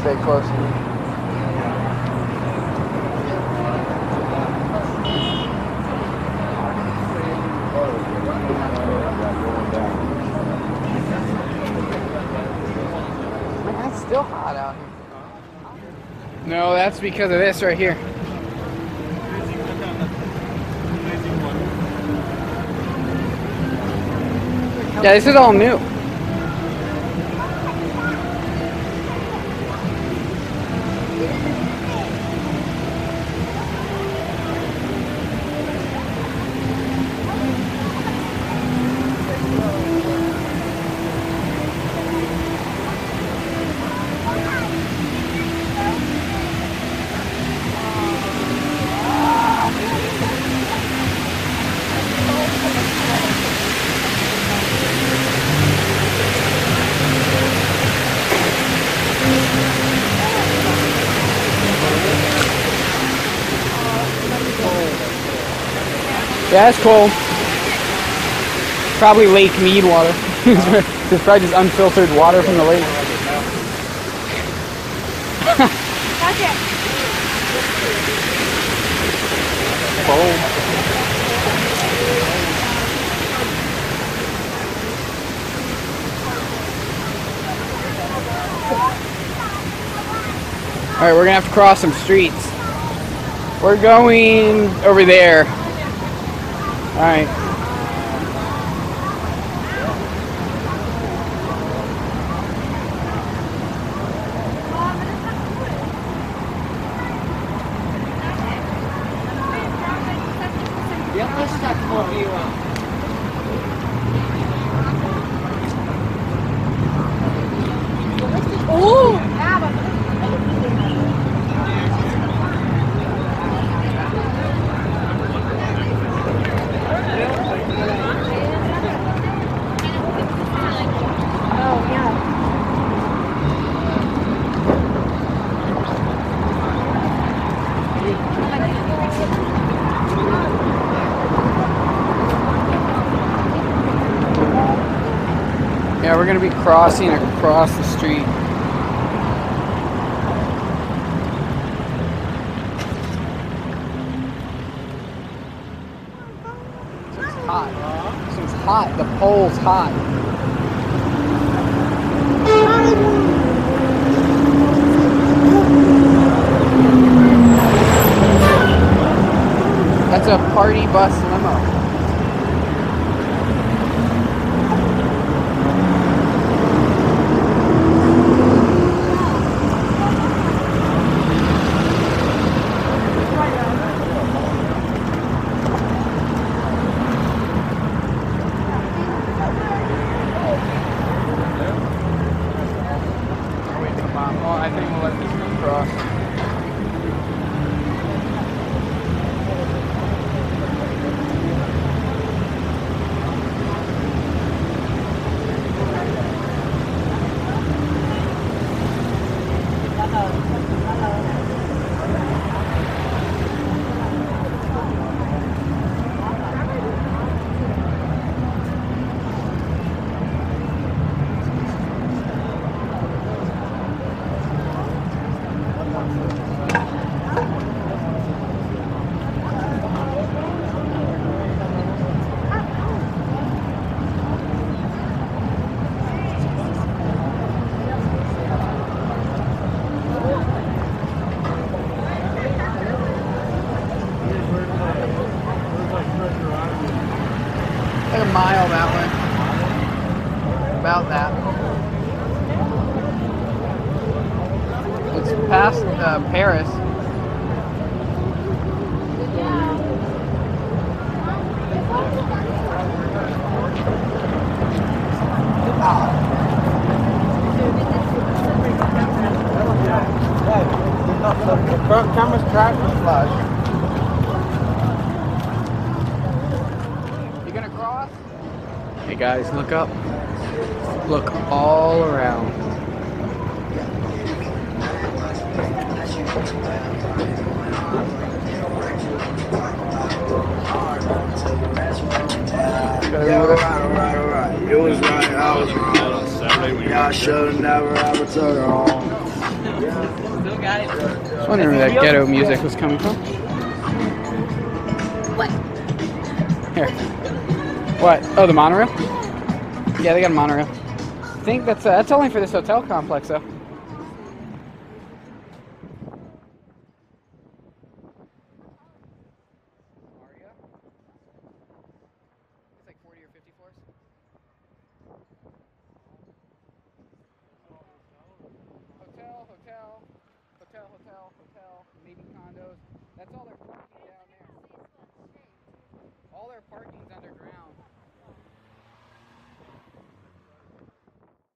close. Man, it's still hot out here. No, that's because of this right here. Yeah, this is all new. Yeah, it's cold. Probably Lake Mead water. it's probably just unfiltered water from the lake. That's it. Cold. All right, we're gonna have to cross some streets. We're going over there. All right. We're gonna be crossing across the street. It's hot. One's hot. The pole's hot. That's a party bus limo. I think we'll let this one cross. Like a mile that way. About that. It's past uh, Paris. Front camera's tractor flash. You gonna cross? Hey guys, look up. Look all around. Yeah, alright, alright, alright. It was right. I was right. Saturday when you Yeah, I should have never ever took her home. wondering where that ghetto music was coming from. What? Here. What? Oh, the monorail? Yeah, they got a monorail. I think that's uh, that's only for this hotel complex, though. Mario? It's like 40 or 50 floors. Hotel, hotel, hotel, hotel, hotel, maybe condos. That's all their parking down there. All their parking's underground.